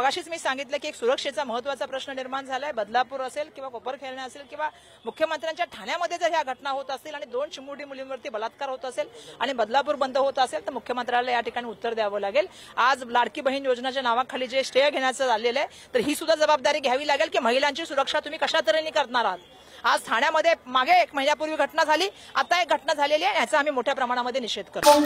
मगाशीच मी सांगितलं की एक सुरक्षेचा महत्त्वाचा प्रश्न निर्माण झालाय. बदलापूर असेल किंवा कोपरखेळणे असेल किंवा मुख्यमंत्र्यांच्या ठाण्यामध्ये जर ह्या घटना होत असतील आणि दोन चिमुडी मुलींवरती बलात्कार होत असेल आणि बदलापूर बंद होत असेल तर मुख्यमंत्र्याला या ठिकाणी उत्तर द्यावं लागेल. आज लाडकी बहीण योजनेच्या नावाखाली जे श्रेय घेण्याचं झालेलं आहे तर ही सुद्धा जबाबदारी घ्यावी लागेल की महिलांची सुरक्षा तुम्ही कशा तऱ्हेने करणार आहात? आज ठाण्यामध्ये मागे एक महिन्यापूर्वी घटना झाली आता एक घटना झालेली आहे याचा आम्ही मोठ्या प्रमाणामध्ये निषेध करतो.